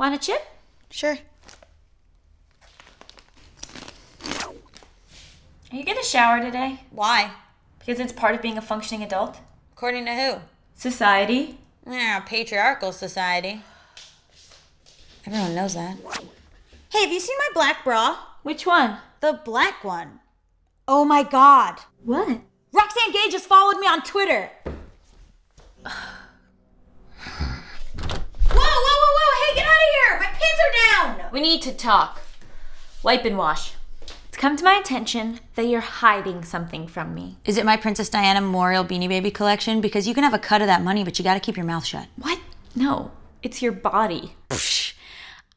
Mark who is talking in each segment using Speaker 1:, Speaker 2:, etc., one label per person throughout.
Speaker 1: Want a chip?
Speaker 2: Sure.
Speaker 1: Are you gonna shower today?
Speaker 2: Why?
Speaker 1: Because it's part of being a functioning adult?
Speaker 2: According to who?
Speaker 1: Society?
Speaker 2: Yeah, patriarchal society. Everyone knows that. Hey, have you seen my black bra?
Speaker 1: Which one?
Speaker 2: The black one. Oh my god.
Speaker 1: What?
Speaker 2: Roxane Gay just followed me on Twitter. whoa, whoa, whoa, whoa! Hey, get out of here! My pants are down!
Speaker 1: We need to talk. Wipe and wash. It's come to my attention that you're hiding something from me.
Speaker 2: Is it my Princess Diana Memorial Beanie Baby collection? Because you can have a cut of that money, but you gotta keep your mouth shut.
Speaker 1: What? No, it's your body.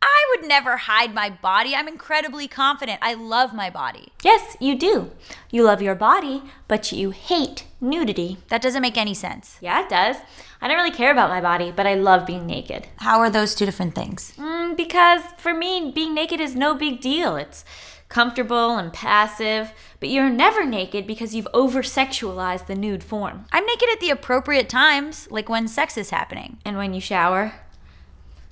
Speaker 2: I would never hide my body. I'm incredibly confident. I love my body.
Speaker 1: Yes, you do. You love your body, but you hate nudity.
Speaker 2: That doesn't make any sense.
Speaker 1: Yeah, it does. I don't really care about my body, but I love being naked.
Speaker 2: How are those two different things?
Speaker 1: Mm, because for me, being naked is no big deal. It's comfortable and passive, but you're never naked because you've over sexualized the nude form.
Speaker 2: I'm naked at the appropriate times, like when sex is happening.
Speaker 1: And when you shower.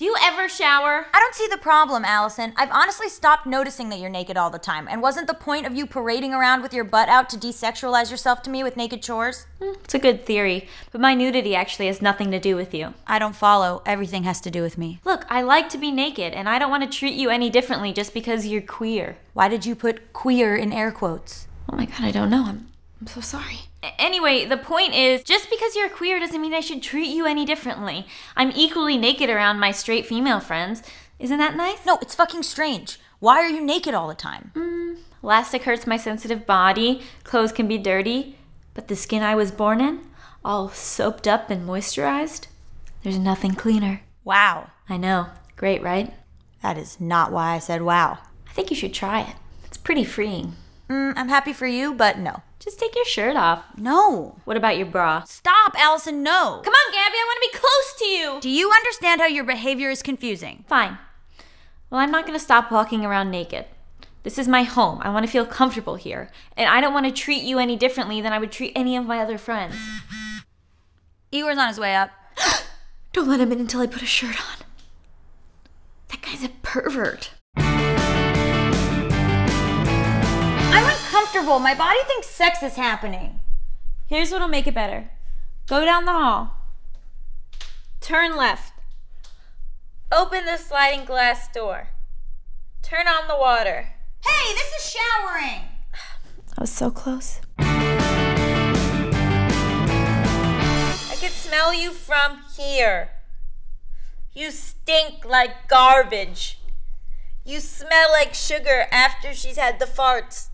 Speaker 1: Do you ever shower?
Speaker 2: I don't see the problem, Allison. I've honestly stopped noticing that you're naked all the time. And wasn't the point of you parading around with your butt out to desexualize yourself to me with naked chores?
Speaker 1: Mm, it's a good theory, but my nudity actually has nothing to do with you.
Speaker 2: I don't follow. Everything has to do with me.
Speaker 1: Look, I like to be naked, and I don't want to treat you any differently just because you're queer.
Speaker 2: Why did you put queer in air quotes?
Speaker 1: Oh my god, I don't know. I'm, I'm so sorry. Anyway, the point is just because you're queer doesn't mean I should treat you any differently. I'm equally naked around my straight female friends. Isn't that nice?
Speaker 2: No, it's fucking strange. Why are you naked all the time?
Speaker 1: Mm, elastic hurts my sensitive body, clothes can be dirty, but the skin I was born in, all soaped up and moisturized, there's nothing cleaner.
Speaker 2: Wow.
Speaker 1: I know. Great, right?
Speaker 2: That is not why I said wow.
Speaker 1: I think you should try it. It's pretty freeing.
Speaker 2: Mm, I'm happy for you, but no.
Speaker 1: Just take your shirt off.
Speaker 2: No.
Speaker 1: What about your bra?
Speaker 2: Stop, Allison, no.
Speaker 1: Come on, Gaby, I want to be close to you.
Speaker 2: Do you understand how your behavior is confusing?
Speaker 1: Fine. Well, I'm not going to stop walking around naked. This is my home. I want to feel comfortable here. And I don't want to treat you any differently than I would treat any of my other friends.
Speaker 2: Igor's on his way up.
Speaker 1: don't let him in until I put a shirt on. That guy's a pervert.
Speaker 2: I'm uncomfortable. My body thinks sex is happening.
Speaker 1: Here's what'll make it better go down the hall, turn left, open the sliding glass door, turn on the water.
Speaker 2: Hey, this is showering.
Speaker 1: I was so close. I can smell you from here. You stink like garbage. You smell like sugar after she's had the farts.